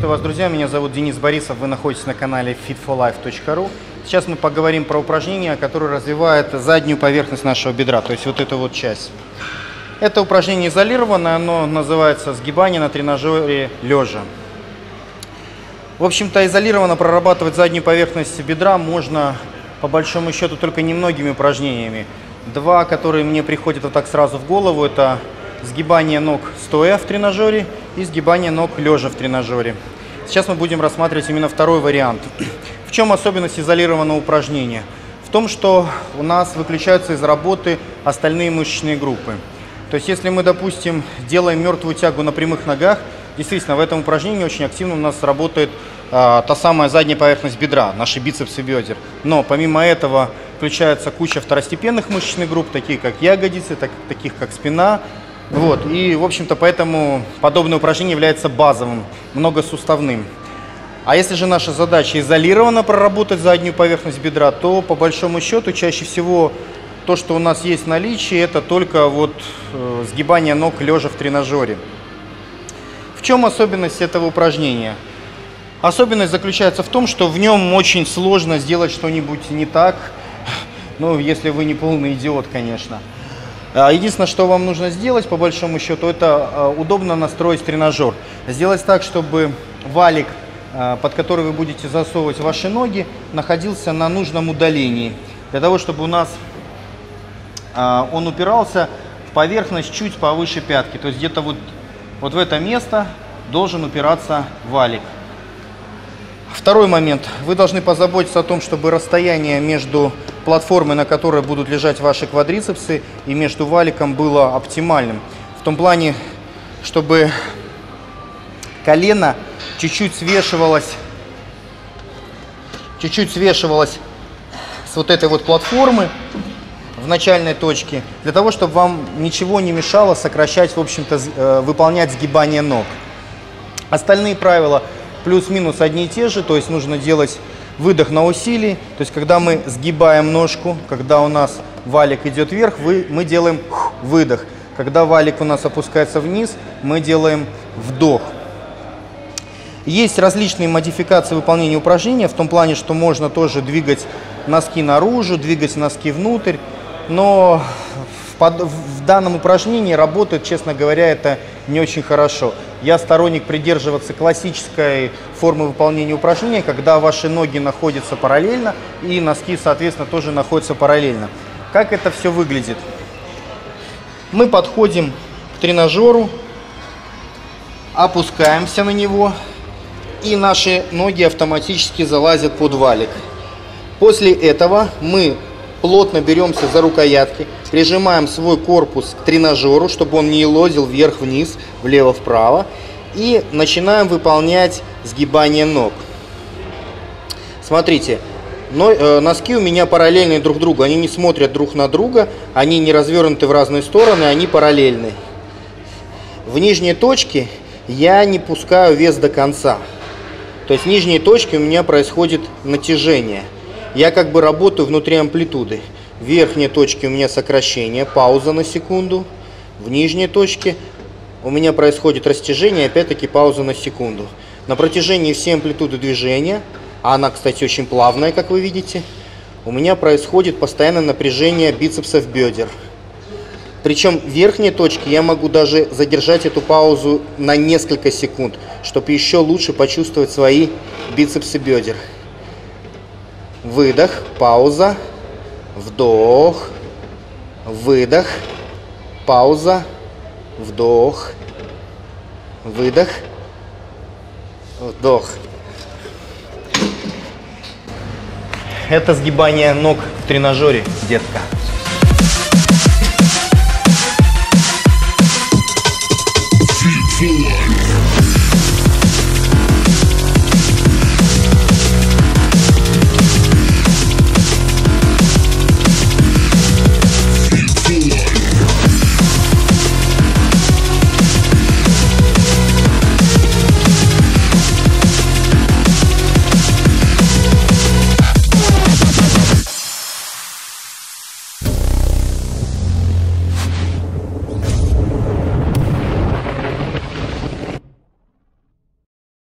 Приветствую вас, друзья. Меня зовут Денис Борисов. Вы находитесь на канале fitforlife.ru. Сейчас мы поговорим про упражнение, которое развивает заднюю поверхность нашего бедра, то есть вот эту вот часть. Это упражнение изолированное, оно называется сгибание на тренажере лежа. В общем-то, изолированно прорабатывать заднюю поверхность бедра можно, по большому счету, только немногими упражнениями. Два, которые мне приходят вот так сразу в голову, это сгибание ног стоя в тренажере и сгибание ног лежа в тренажере. Сейчас мы будем рассматривать именно второй вариант. В чем особенность изолированного упражнения? В том, что у нас выключаются из работы остальные мышечные группы. То есть, если мы, допустим, делаем мертвую тягу на прямых ногах, действительно, в этом упражнении очень активно у нас работает а, та самая задняя поверхность бедра, наши бицепсы бедер. Но помимо этого включается куча второстепенных мышечных групп, такие как ягодицы, так, таких как спина, вот, и, в общем-то, поэтому подобное упражнение является базовым, многосуставным. А если же наша задача изолированно проработать заднюю поверхность бедра, то, по большому счету, чаще всего то, что у нас есть в наличии, это только вот э, сгибание ног лежа в тренажере. В чем особенность этого упражнения? Особенность заключается в том, что в нем очень сложно сделать что-нибудь не так, ну, если вы не полный идиот, конечно. А, единственное, что вам нужно сделать, по большому счету, это а, удобно настроить тренажер. Сделать так, чтобы валик, а, под который вы будете засовывать ваши ноги, находился на нужном удалении. Для того, чтобы у нас он упирался в поверхность чуть повыше пятки. То есть где-то вот, вот в это место должен упираться валик. Второй момент. Вы должны позаботиться о том, чтобы расстояние между платформой, на которой будут лежать ваши квадрицепсы, и между валиком было оптимальным. В том плане, чтобы колено чуть-чуть свешивалось, чуть-чуть свешивалось с вот этой вот платформы в начальной точке, для того, чтобы вам ничего не мешало сокращать, в общем-то, э, выполнять сгибание ног. Остальные правила плюс-минус одни и те же, то есть нужно делать выдох на усилии, то есть когда мы сгибаем ножку, когда у нас валик идет вверх, вы, мы делаем выдох. Когда валик у нас опускается вниз, мы делаем вдох. Есть различные модификации выполнения упражнения, в том плане, что можно тоже двигать носки наружу, двигать носки внутрь, но в, в данном упражнении работает, честно говоря, это не очень хорошо. Я сторонник придерживаться классической формы выполнения упражнения, когда ваши ноги находятся параллельно и носки, соответственно, тоже находятся параллельно. Как это все выглядит? Мы подходим к тренажеру, опускаемся на него, и наши ноги автоматически залазят под валик. После этого мы плотно беремся за рукоятки, прижимаем свой корпус к тренажеру, чтобы он не лозил вверх-вниз, влево-вправо. И начинаем выполнять сгибание ног. Смотрите, э, носки у меня параллельные друг другу, они не смотрят друг на друга, они не развернуты в разные стороны, они параллельны. В нижней точке я не пускаю вес до конца. То есть в нижней точке у меня происходит натяжение – я как бы работаю внутри амплитуды. В верхней точке у меня сокращение, пауза на секунду. В нижней точке у меня происходит растяжение, опять-таки пауза на секунду. На протяжении всей амплитуды движения, а она, кстати, очень плавная, как вы видите, у меня происходит постоянное напряжение бицепсов бедер. Причем в верхней точке я могу даже задержать эту паузу на несколько секунд, чтобы еще лучше почувствовать свои бицепсы бедер. Выдох, пауза, вдох, выдох, пауза, вдох, выдох, вдох. Это сгибание ног в тренажере, детка. Feel